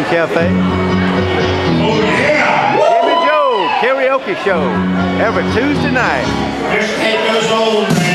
Scene Cafe. Oh, yeah! Jimmy Joe karaoke show every Tuesday night. Let's take those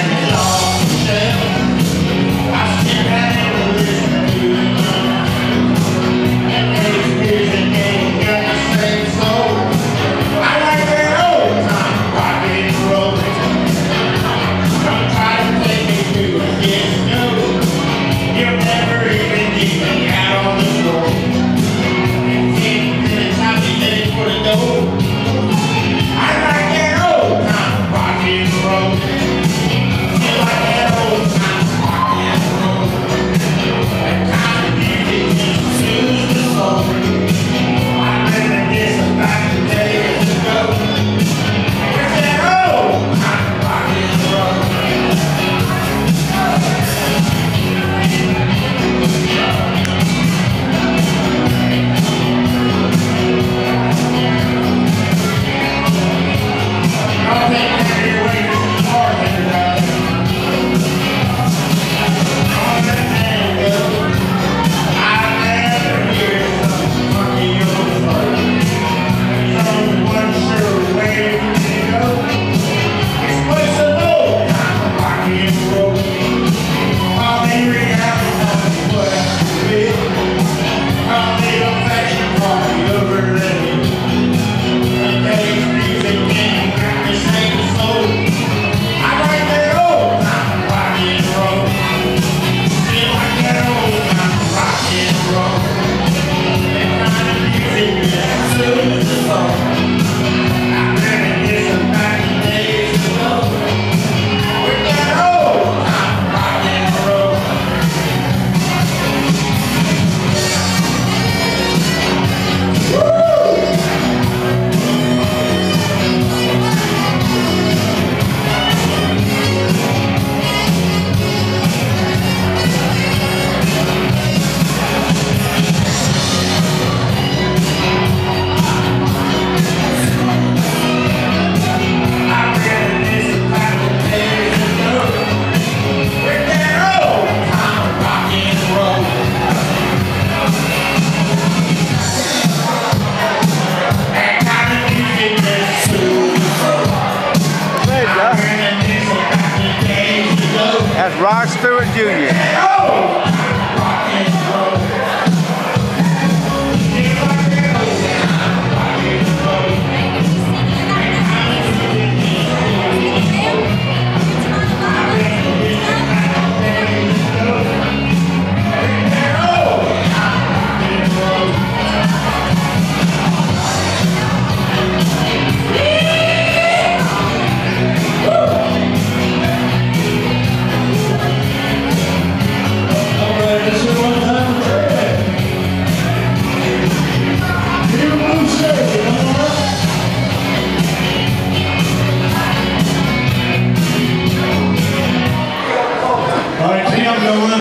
Rod Stewart Jr.